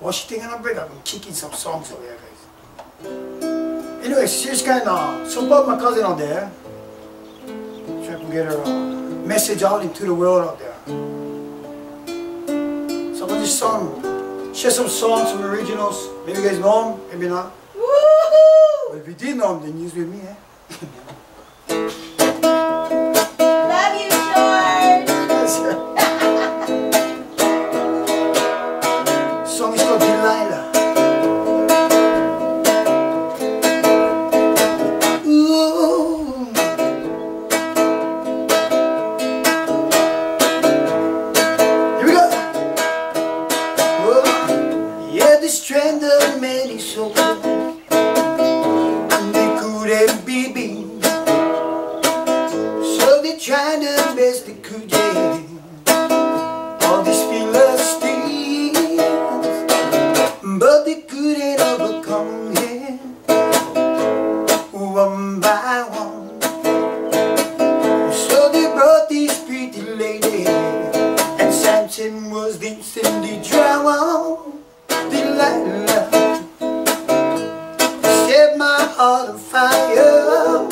while she's taking a break, I've been kicking some songs over here, guys. Anyway, she's kind of support my cousin out there. Trying to get her uh, message out into the world out there. Some of this song, share some songs, some originals. Maybe you guys know them, maybe not. But if you did know them, then use with me, eh? Ooh. Here we go. Oh, yeah, this trend of many souls, and they couldn't be beat. Instantly drowned. Delilah set my heart on fire.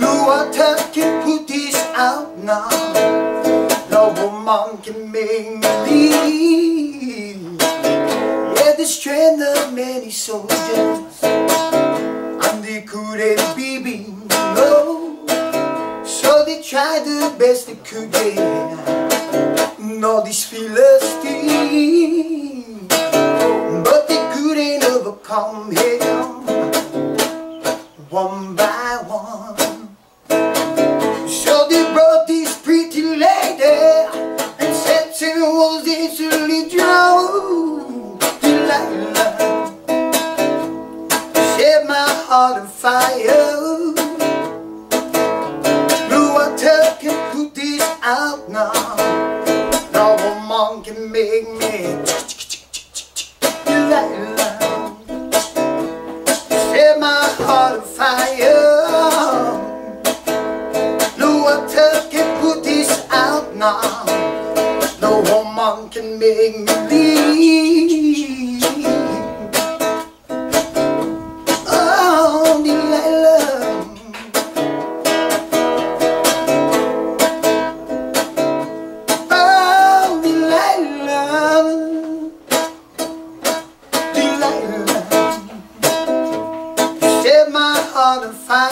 No water can put this out now. No woman can make me leave. Yeah, the strength of many soldiers, and they couldn't be beaten. No, so they tried the best they could. Yeah, all these Philistines, but they couldn't overcome him one by one. So they brought this pretty lady and Samson was instantly drowned. Delilah set my heart on fire. No water can put this out now. Set my heart on fire. No water can put this out now. No woman can make me leave.